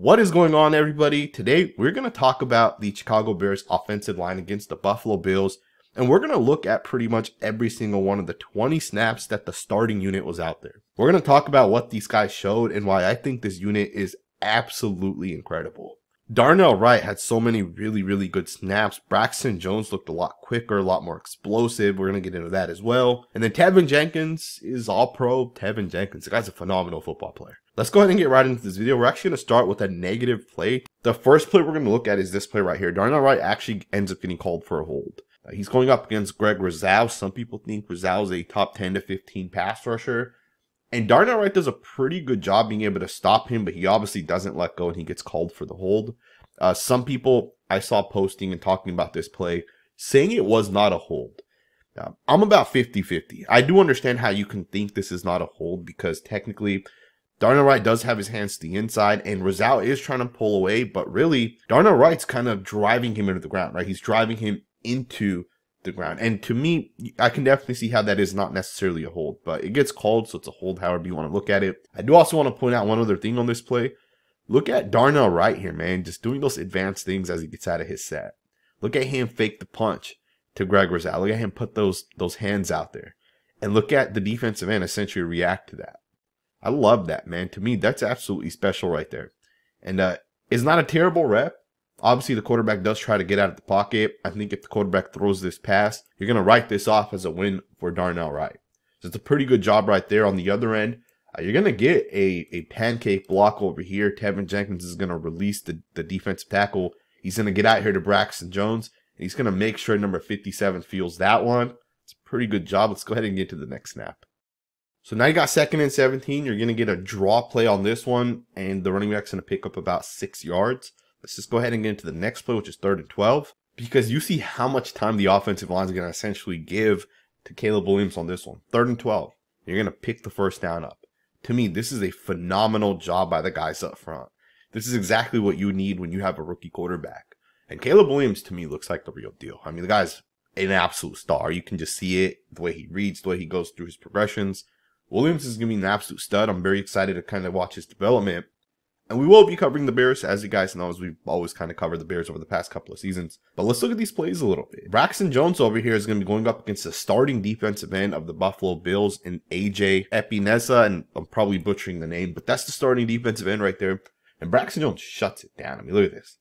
What is going on, everybody? Today, we're going to talk about the Chicago Bears offensive line against the Buffalo Bills, and we're going to look at pretty much every single one of the 20 snaps that the starting unit was out there. We're going to talk about what these guys showed and why I think this unit is absolutely incredible. Darnell Wright had so many really, really good snaps. Braxton Jones looked a lot quicker, a lot more explosive. We're going to get into that as well. And then Teven Jenkins is all pro. Teven Jenkins, the guy's a phenomenal football player. Let's go ahead and get right into this video. We're actually going to start with a negative play. The first play we're going to look at is this play right here. Darnell Wright actually ends up getting called for a hold. Uh, he's going up against Greg Rousseau. Some people think Rousseau is a top 10 to 15 pass rusher. And Darnell Wright does a pretty good job being able to stop him, but he obviously doesn't let go and he gets called for the hold. Uh, some people I saw posting and talking about this play saying it was not a hold. Uh, I'm about 50 50. I do understand how you can think this is not a hold because technically Darnell Wright does have his hands to the inside, and Rousseau is trying to pull away, but really, Darnell Wright's kind of driving him into the ground, right? He's driving him into the ground. And to me, I can definitely see how that is not necessarily a hold, but it gets called, so it's a hold however you want to look at it. I do also want to point out one other thing on this play. Look at Darnell Wright here, man, just doing those advanced things as he gets out of his set. Look at him fake the punch to Greg Rousseau. Look at him put those those hands out there. And look at the defensive end essentially react to that. I love that, man. To me, that's absolutely special right there. And uh, it's not a terrible rep. Obviously, the quarterback does try to get out of the pocket. I think if the quarterback throws this pass, you're going to write this off as a win for Darnell Wright. So it's a pretty good job right there on the other end. Uh, you're going to get a, a pancake block over here. Teven Jenkins is going to release the, the defensive tackle. He's going to get out here to Braxton Jones. And he's going to make sure number 57 feels that one. It's a pretty good job. Let's go ahead and get to the next snap. So now you got second and 17. You're going to get a draw play on this one, and the running back's going to pick up about six yards. Let's just go ahead and get into the next play, which is third and 12, because you see how much time the offensive line is going to essentially give to Caleb Williams on this one. Third and 12. You're going to pick the first down up. To me, this is a phenomenal job by the guys up front. This is exactly what you need when you have a rookie quarterback. And Caleb Williams, to me, looks like the real deal. I mean, the guy's an absolute star. You can just see it, the way he reads, the way he goes through his progressions. Williams is going to be an absolute stud. I'm very excited to kind of watch his development. And we will be covering the Bears, as you guys know, as we've always kind of covered the Bears over the past couple of seasons. But let's look at these plays a little bit. Braxton Jones over here is going to be going up against the starting defensive end of the Buffalo Bills in AJ Epenesa, and I'm probably butchering the name, but that's the starting defensive end right there. And Braxton Jones shuts it down. I mean, look at this.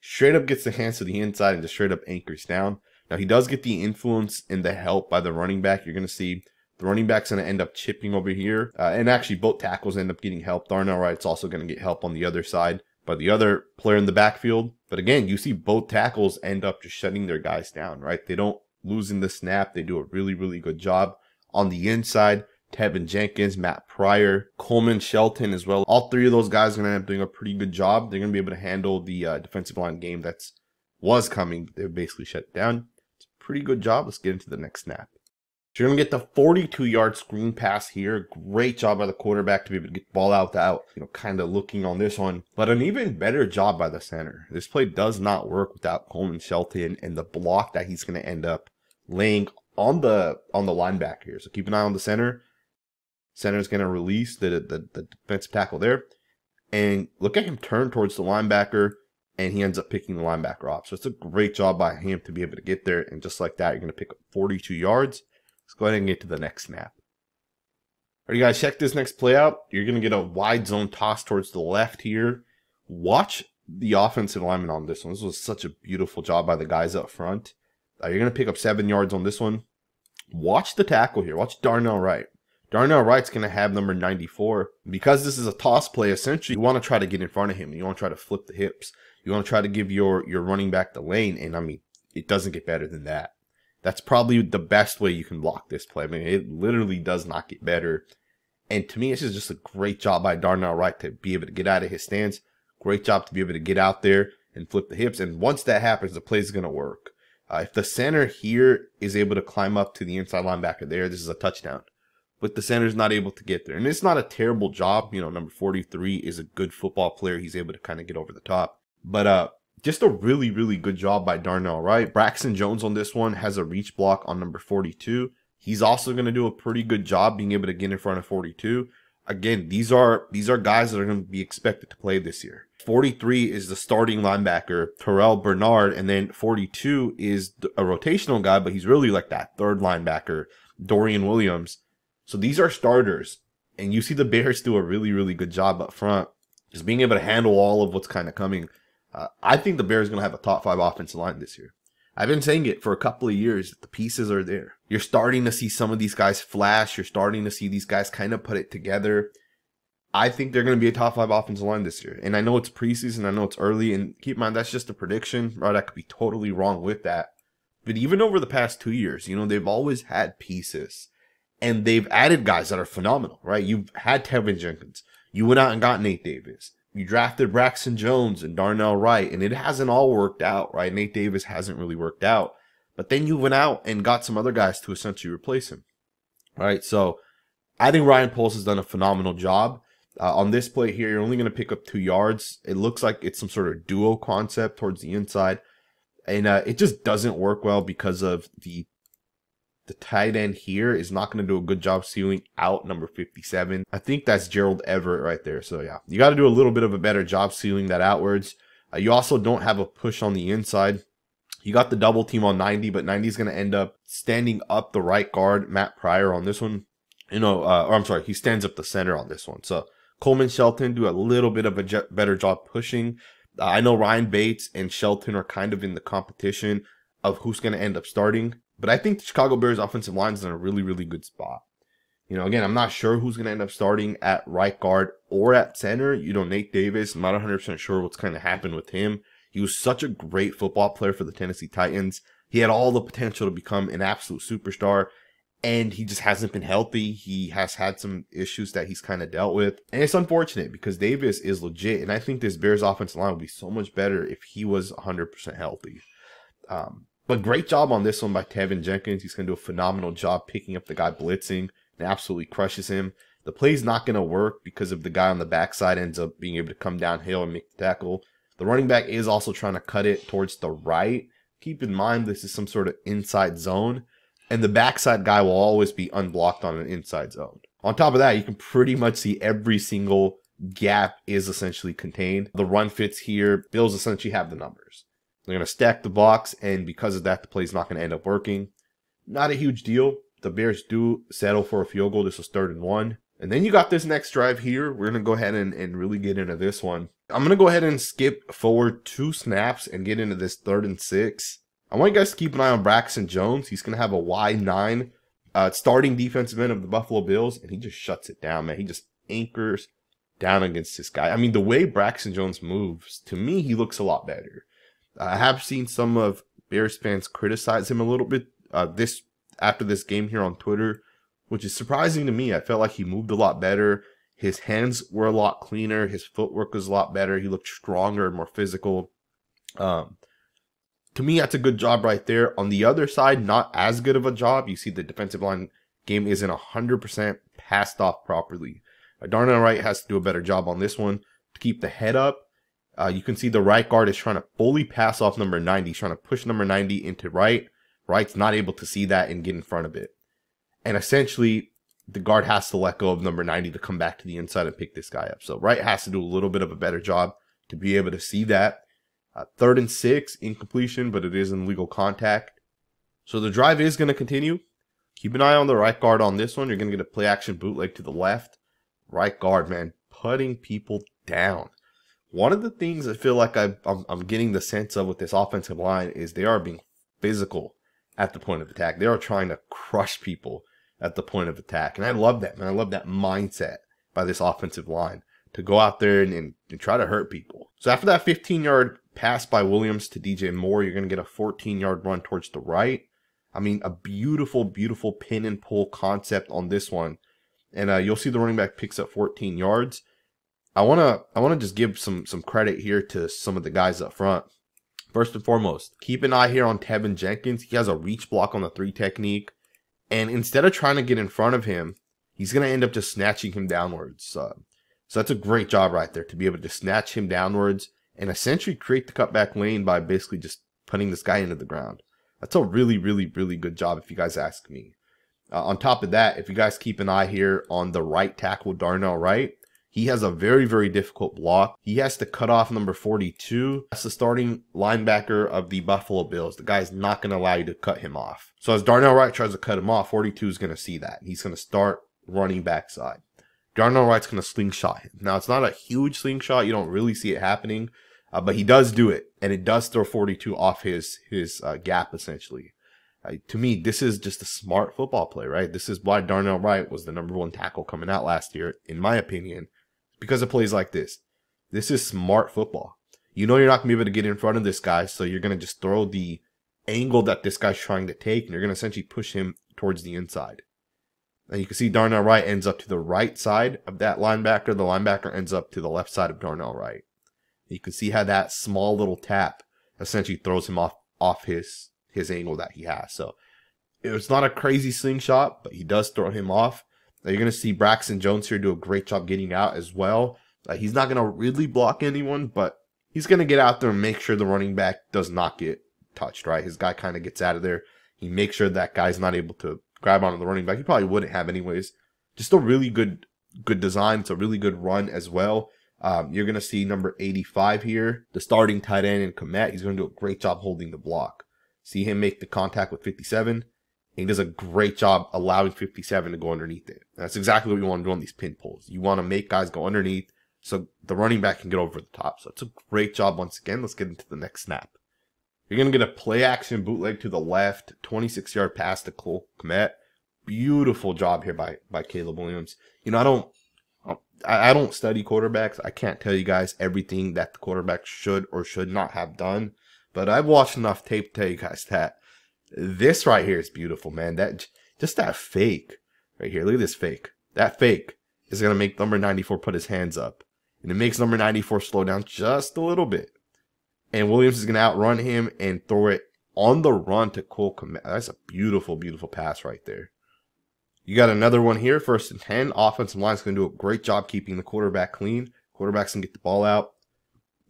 Straight up gets the hands to the inside and just straight up anchors down. Now, he does get the influence and the help by the running back. You're going to see the running back's going to end up chipping over here. Uh, and actually, both tackles end up getting help. Darnell Wright's also going to get help on the other side by the other player in the backfield. But again, you see both tackles end up just shutting their guys down, right? They don't lose in the snap. They do a really, really good job. On the inside, Teven Jenkins, Matt Pryor, Coleman Shelton as well. All three of those guys are going to end up doing a pretty good job. They're going to be able to handle the uh, defensive line game that's was coming. They're basically shut down. It's a pretty good job. Let's get into the next snap. So you're going to get the 42 yard screen pass here. Great job by the quarterback to be able to get the ball out without, you know, kind of looking on this one. But an even better job by the center. This play does not work without Coleman Shelton and the block that he's going to end up laying on the on the linebacker here. So keep an eye on the center. Center is going to release the, the, the defensive tackle there. And look at him turn towards the linebacker and he ends up picking the linebacker off. So it's a great job by him to be able to get there. And just like that, you're going to pick up 42 yards. Let's go ahead and get to the next snap. Alright you guys, check this next play out. You're going to get a wide zone toss towards the left here. Watch the offensive lineman on this one. This was such a beautiful job by the guys up front. Uh, you're going to pick up seven yards on this one. Watch the tackle here. Watch Darnell Wright. Darnell Wright's going to have number 94. Because this is a toss play, essentially, you want to try to get in front of him. You want to try to flip the hips. You want to try to give your, your running back the lane. And I mean, it doesn't get better than that. That's probably the best way you can block this play. I mean, it literally does not get better. And to me, this is just a great job by Darnell Wright to be able to get out of his stance. Great job to be able to get out there and flip the hips. And once that happens, the play is going to work. Uh, if the center here is able to climb up to the inside linebacker there, this is a touchdown. But the center's not able to get there. And it's not a terrible job. You know, number 43 is a good football player. He's able to kind of get over the top. But uh, just a really, really good job by Darnell Wright. Braxton Jones on this one has a reach block on number 42. He's also going to do a pretty good job being able to get in front of 42. Again, these are these are guys that are going to be expected to play this year. 43 is the starting linebacker, Terrell Bernard, and then 42 is a rotational guy, but he's really like that third linebacker, Dorian Williams. So these are starters, and you see the Bears do a really, really good job up front, just being able to handle all of what's kind of coming. Uh, I think the Bears are going to have a top five offensive line this year. I've been saying it for a couple of years. The pieces are there. You're starting to see some of these guys flash. You're starting to see these guys kind of put it together. I think they're going to be a top five offensive line this year. And I know it's preseason. I know it's early. And keep in mind, that's just a prediction, right? I could be totally wrong with that. But even over the past two years, you know, they've always had pieces. And they've added guys that are phenomenal, right? You've had Teven Jenkins. You went out and got Nate Davis. You drafted Braxton Jones and Darnell Wright, and it hasn't all worked out, right? Nate Davis hasn't really worked out. But then you went out and got some other guys to essentially replace him, right? So I think Ryan Poles has done a phenomenal job. Uh, on this play here, you're only going to pick up two yards. It looks like it's some sort of duo concept towards the inside. And uh, it just doesn't work well because of the the tight end here is not going to do a good job sealing out number 57. I think that's Gerald Everett right there. So yeah, you got to do a little bit of a better job sealing that outwards. Uh, you also don't have a push on the inside. You got the double team on 90, but 90 is going to end up standing up the right guard, Matt Pryor, on this one. You know, uh, or I'm sorry, he stands up the center on this one. So Coleman Shelton do a little bit of a better job pushing. Uh, I know Ryan Bates and Shelton are kind of in the competition of who's going to end up starting, but I think the Chicago Bears offensive line is in a really, really good spot. You know, again, I'm not sure who's going to end up starting at right guard or at center. You know, Nate Davis, I'm not 100% sure what's going to happen with him. He was such a great football player for the Tennessee Titans. He had all the potential to become an absolute superstar and he just hasn't been healthy. He has had some issues that he's kind of dealt with. And it's unfortunate because Davis is legit. And I think this Bears offensive line would be so much better if he was 100% healthy. Um, but great job on this one by Teven Jenkins. He's going to do a phenomenal job picking up the guy blitzing and absolutely crushes him. The play's not going to work because of the guy on the backside ends up being able to come downhill and make the tackle. The running back is also trying to cut it towards the right. Keep in mind, this is some sort of inside zone and the backside guy will always be unblocked on an inside zone. On top of that, you can pretty much see every single gap is essentially contained. The run fits here. Bills essentially have the numbers. They're going to stack the box, and because of that, the play is not going to end up working. Not a huge deal. The Bears do settle for a field goal. This was third and one. And then you got this next drive here. We're going to go ahead and, and really get into this one. I'm going to go ahead and skip forward two snaps and get into this third and six. I want you guys to keep an eye on Braxton Jones. He's going to have a wide nine uh, starting defensive end of the Buffalo Bills, and he just shuts it down, man. He just anchors down against this guy. I mean, the way Braxton Jones moves, to me, he looks a lot better. I have seen some of Bears fans criticize him a little bit uh, this after this game here on Twitter, which is surprising to me. I felt like he moved a lot better. His hands were a lot cleaner. His footwork was a lot better. He looked stronger and more physical. Um, to me, that's a good job right there. On the other side, not as good of a job. You see the defensive line game isn't 100% passed off properly. Uh, Darnell Wright has to do a better job on this one to keep the head up. Uh, you can see the right guard is trying to fully pass off number 90. He's trying to push number 90 into right. Right's not able to see that and get in front of it. And essentially, the guard has to let go of number 90 to come back to the inside and pick this guy up. So Wright has to do a little bit of a better job to be able to see that. Uh, third and six, incompletion, but it is illegal contact. So the drive is going to continue. Keep an eye on the right guard on this one. You're going to get a play action bootleg to the left. Right guard, man, putting people down. One of the things I feel like I, I'm, I'm getting the sense of with this offensive line is they are being physical at the point of attack. They are trying to crush people at the point of attack. And I love that, man. I love that mindset by this offensive line to go out there and, and, and try to hurt people. So after that 15 yard pass by Williams to DJ Moore. You're going to get a 14 yard run towards the right. I mean, a beautiful, beautiful pin and pull concept on this one. And uh, you'll see the running back picks up 14 yards. I want to I want to just give some some credit here to some of the guys up front. First and foremost, keep an eye here on Teven Jenkins. He has a reach block on the three technique. And instead of trying to get in front of him, he's going to end up just snatching him downwards. Uh, so that's a great job right there to be able to snatch him downwards and essentially create the cutback lane by basically just putting this guy into the ground. That's a really, really, really good job if you guys ask me. Uh, on top of that, if you guys keep an eye here on the right tackle, Darnell Wright, He has a very, very difficult block. He has to cut off number 42. That's the starting linebacker of the Buffalo Bills. The guy's not going to allow you to cut him off. So as Darnell Wright tries to cut him off, 42 is going to see that. He's going to start running backside. Darnell Wright's going to slingshot him. Now, it's not a huge slingshot. You don't really see it happening, uh, but he does do it, and it does throw 42 off his his uh, gap essentially. Uh, to me, this is just a smart football play, right? This is why Darnell Wright was the number one tackle coming out last year, in my opinion, because of plays like this. This is smart football. You know you're not going to be able to get in front of this guy, so you're going to just throw the angle that this guy's trying to take, and you're going to essentially push him towards the inside. And you can see Darnell Wright ends up to the right side of that linebacker. The linebacker ends up to the left side of Darnell Wright. You can see how that small little tap essentially throws him off off his his angle that he has. So it's not a crazy slingshot, but he does throw him off. You're going to see Braxton Jones here do a great job getting out as well. Uh, he's not going to really block anyone, but he's going to get out there and make sure the running back does not get touched, right? His guy kind of gets out of there. He makes sure that guy's not able to grab onto the running back. He probably wouldn't have anyways. Just a really good good design. It's a really good run as well. Um, you're going to see number 85 here, the starting tight end in Kmet. He's going to do a great job holding the block. See him make the contact with 57. He does a great job allowing 57 to go underneath it. That's exactly what you want to do on these pin pulls. You want to make guys go underneath so the running back can get over the top. So it's a great job once again. Let's get into the next snap. You're going to get a play action bootleg to the left, 26 yard pass to Cole Kmet. Beautiful job here by, by Caleb Williams. You know, I don't, I don't study quarterbacks. I can't tell you guys everything that the quarterback should or should not have done. But I've watched enough tape to tell you guys that this right here is beautiful, man. That just that fake right here. Look at this fake. That fake is gonna make number 94 put his hands up. And it makes number 94 slow down just a little bit. And Williams is gonna outrun him and throw it on the run to Cole Kmet. That's a beautiful, beautiful pass right there. You got another one here, first and 10. Offensive line's going to do a great job keeping the quarterback clean. Quarterback's to get the ball out.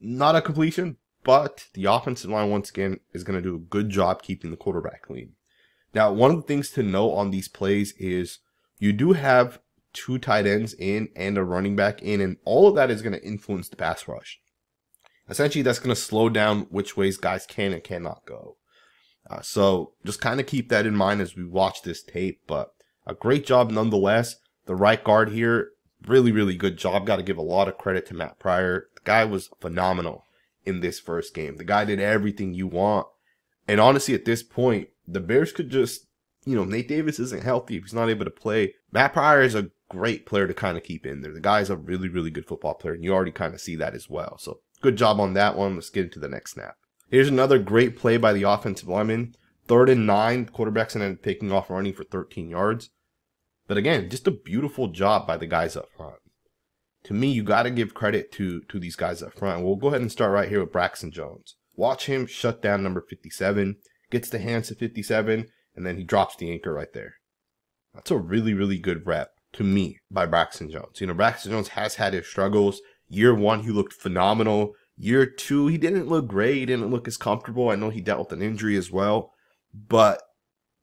Not a completion, but the offensive line, once again, is going to do a good job keeping the quarterback clean. Now, one of the things to know on these plays is you do have two tight ends in and a running back in, and all of that is going to influence the pass rush. Essentially, that's going to slow down which ways guys can and cannot go. Uh, so just kind of keep that in mind as we watch this tape. But a great job nonetheless. The right guard here, really, really good job. Got to give a lot of credit to Matt Pryor. The guy was phenomenal in this first game. The guy did everything you want. And honestly, at this point, the Bears could just, you know, Nate Davis isn't healthy. If he's not able to play, Matt Pryor is a great player to kind of keep in there. The guy's a really, really good football player, and you already kind of see that as well. So good job on that one. Let's get into the next snap. Here's another great play by the offensive lineman. Third and nine, quarterbacks ended up taking off running for 13 yards. But again, just a beautiful job by the guys up front to me, you got to give credit to to these guys up front. We'll go ahead and start right here with Braxton Jones. Watch him shut down number 57, gets the hands to 57, and then he drops the anchor right there. That's a really, really good rep to me by Braxton Jones. You know, Braxton Jones has had his struggles. Year one, he looked phenomenal. Year two, he didn't look great. He didn't look as comfortable. I know he dealt with an injury as well. But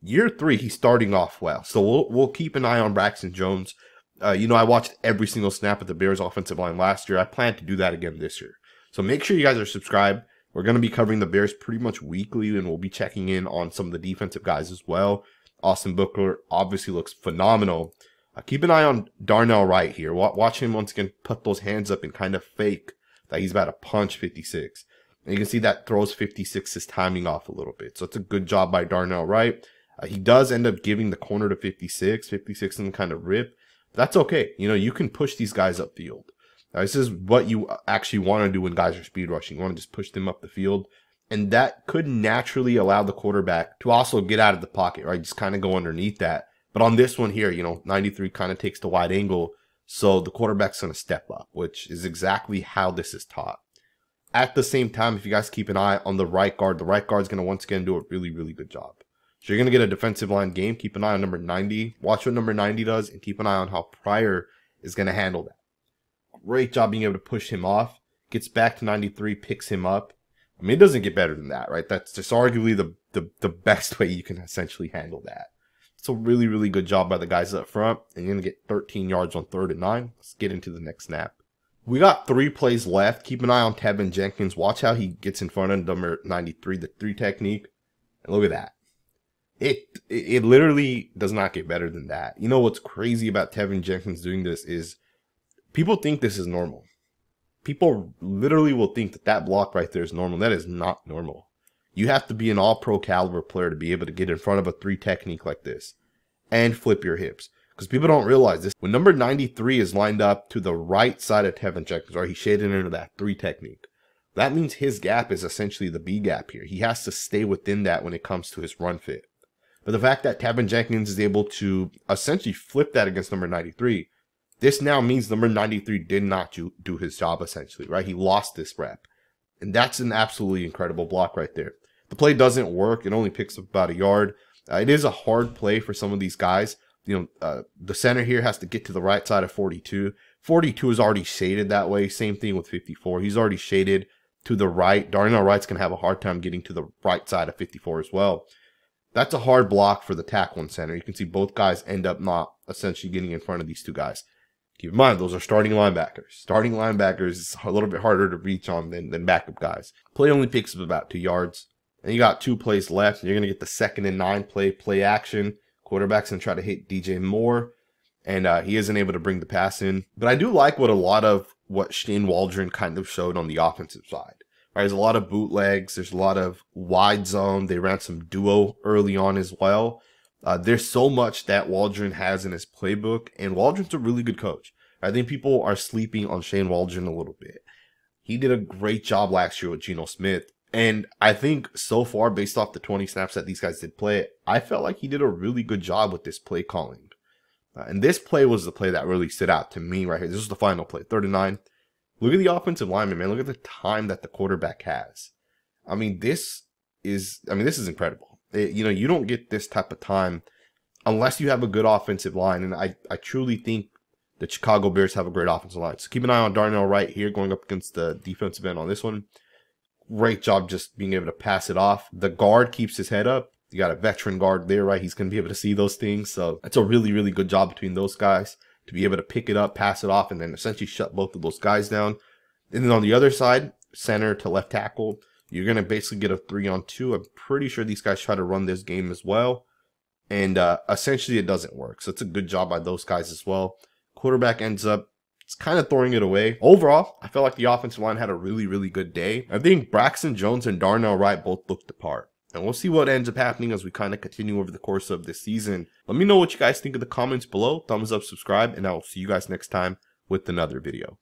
year three, he's starting off well. So we'll, we'll keep an eye on Braxton Jones. Uh, you know, I watched every single snap of the Bears offensive line last year. I plan to do that again this year. So make sure you guys are subscribed. We're going to be covering the Bears pretty much weekly, and we'll be checking in on some of the defensive guys as well. Austin Booker obviously looks phenomenal. Uh, keep an eye on Darnell Wright here. Watch him once again put those hands up and kind of fake that he's about to punch 56. And you can see that throws 56's timing off a little bit. So it's a good job by Darnell Wright. Uh, he does end up giving the corner to 56. 56 and kind of rip. That's okay. You know, you can push these guys upfield. Now, this is what you actually want to do when guys are speed rushing. You want to just push them up the field. And that could naturally allow the quarterback to also get out of the pocket, right? Just kind of go underneath that. But on this one here, you know, 93 kind of takes the wide angle. So the quarterback's going to step up, which is exactly how this is taught. At the same time, if you guys keep an eye on the right guard, the right guard is going to once again do a really, really good job. So you're going to get a defensive line game. Keep an eye on number 90. Watch what number 90 does and keep an eye on how Pryor is going to handle that. Great job being able to push him off. Gets back to 93, picks him up. I mean, it doesn't get better than that, right? That's just arguably the, the, the best way you can essentially handle that. It's a really, really good job by the guys up front. And you're going to get 13 yards on third and nine. Let's get into the next snap. We got three plays left. Keep an eye on Teven Jenkins. Watch how he gets in front of number 93, the three technique. And look at that. It, it literally does not get better than that. You know what's crazy about Teven Jenkins doing this is people think this is normal. People literally will think that that block right there is normal. That is not normal. You have to be an all pro caliber player to be able to get in front of a three technique like this and flip your hips because people don't realize this. When number 93 is lined up to the right side of Teven Jenkins, or he's shaded into that three technique, that means his gap is essentially the B gap here. He has to stay within that when it comes to his run fit. But the fact that Teven Jenkins is able to essentially flip that against number 93, this now means number 93 did not do, do his job essentially, right? He lost this rep. And that's an absolutely incredible block right there. The play doesn't work. It only picks up about a yard. Uh, it is a hard play for some of these guys, you know, uh, the center here has to get to the right side of 42. 42 is already shaded that way. Same thing with 54. He's already shaded to the right. Darnell Wright's going to have a hard time getting to the right side of 54 as well. That's a hard block for the tackle and center. You can see both guys end up not essentially getting in front of these two guys. Keep in mind, those are starting linebackers. Starting linebackers is a little bit harder to reach on than, than backup guys. Play only picks up about two yards. And you got two plays left. You're going to get the second and nine play, play action. Quarterback's going to try to hit DJ Moore, and uh, he isn't able to bring the pass in. But I do like what a lot of what Shane Waldron kind of showed on the offensive side. Right, there's a lot of bootlegs. There's a lot of wide zone. They ran some duo early on as well. Uh, there's so much that Waldron has in his playbook, and Waldron's a really good coach. I think people are sleeping on Shane Waldron a little bit. He did a great job last year with Geno Smith, and I think so far, based off the 20 snaps that these guys did play, I felt like he did a really good job with this play calling. Uh, and this play was the play that really stood out to me right here. This was the final play, 39. Look at the offensive lineman, man. Look at the time that the quarterback has. I mean, this is, I mean, this is incredible. It, you know, you don't get this type of time unless you have a good offensive line. And I, I truly think the Chicago Bears have a great offensive line. So keep an eye on Darnell Wright here going up against the defensive end on this one great job just being able to pass it off. The guard keeps his head up. You got a veteran guard there, right? He's going to be able to see those things. So it's a really, really good job between those guys to be able to pick it up, pass it off, and then essentially shut both of those guys down. And then on the other side, center to left tackle, you're going to basically get a three on two. I'm pretty sure these guys try to run this game as well. And uh, essentially it doesn't work. So it's a good job by those guys as well. Quarterback ends up it's kind of throwing it away. Overall, I felt like the offensive line had a really, really good day. I think Braxton Jones and Darnell Wright both looked the part. And we'll see what ends up happening as we kind of continue over the course of this season. Let me know what you guys think in the comments below. Thumbs up, subscribe, and I will see you guys next time with another video.